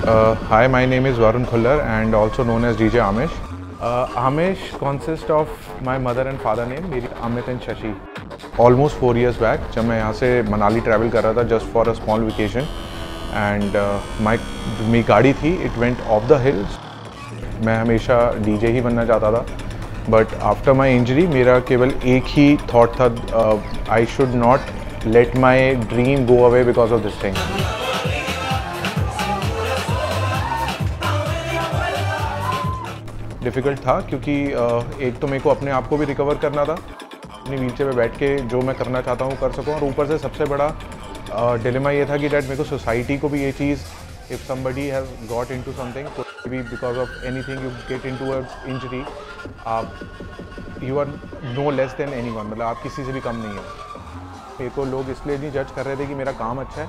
Hi my name is Varun Khullar and also known as DJ Aamish Aamish consist of my mother and father name मेरी Amit and Shashi. Almost four years back जब मैं यहाँ से Manali travel कर रहा था just for a small vacation and my मेरी गाड़ी थी it went off the hills मैं हमेशा डीजे ही बनना चाहता था बट आफ्टर माई इंजरी मेरा केवल एक ही थाट था I should not let my dream go away because of this thing difficult था क्योंकि एक तो मेरे को अपने आप को भी रिकवर करना था। अपनी व्हील पे बैठ के जो मैं करना चाहता हूँ, कर सकूँ। और ऊपर से सबसे बड़ा डिलेमा ये था कि डैट मेरे को सोसाइटी को भी ये चीज़, if somebody has got into something so maybe because of anything you get into a injury, आप you are no less than anyone मतलब आप किसी से भी कम नहीं हो। मेरे को लोग इसलिए नहीं जज कर रहे थे कि मेरा काम अच्छा है।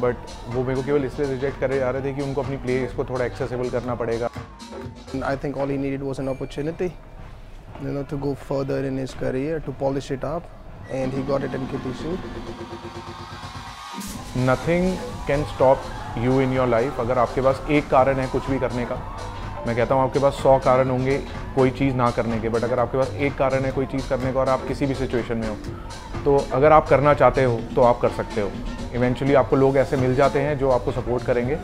बट वो मेरे को केवल इसलिए रिजेक्ट करे जा रहे थे कि उनको अपनी प्लेस को थोड़ा एक्सेसिबल करना पड़ेगा। I think all he needed was an opportunity, you know, to go further in his career, to polish it up, and he got it in KTC. Nothing can stop you in your life अगर आपके पास एक कारण है कुछ भी करने का। मैं कहता हूँ आपके पास सौ कारण होंगे कोई चीज़ ना करने के बट अगर आपके पास एक कारण है कोई चीज़ करने का और आप किसी भी सिचुएशन में हो तो अगर आप करना चाहते हो तो आप कर सकते हो। इवेंचुअली आपको लोग ऐसे मिल जाते हैं जो आपको सपोर्ट करेंगे।